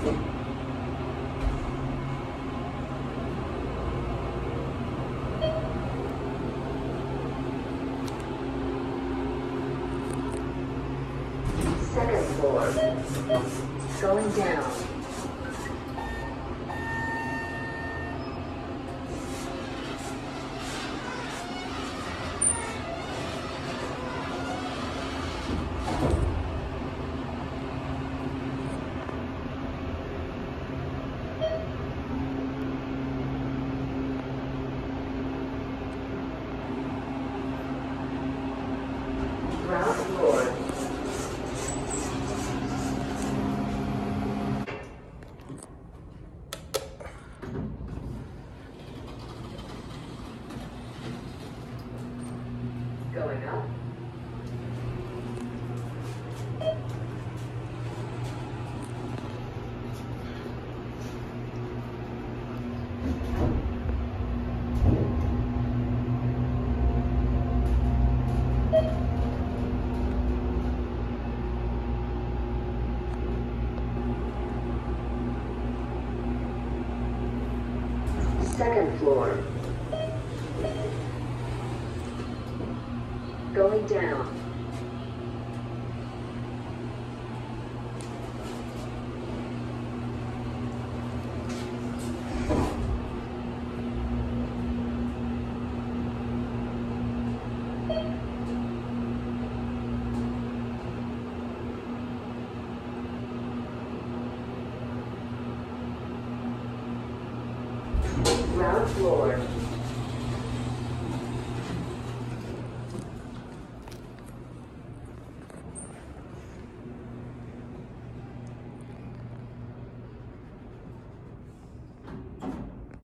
Second floor. Going down. Ground floor. Going up. Second floor. Going down. Ground floor.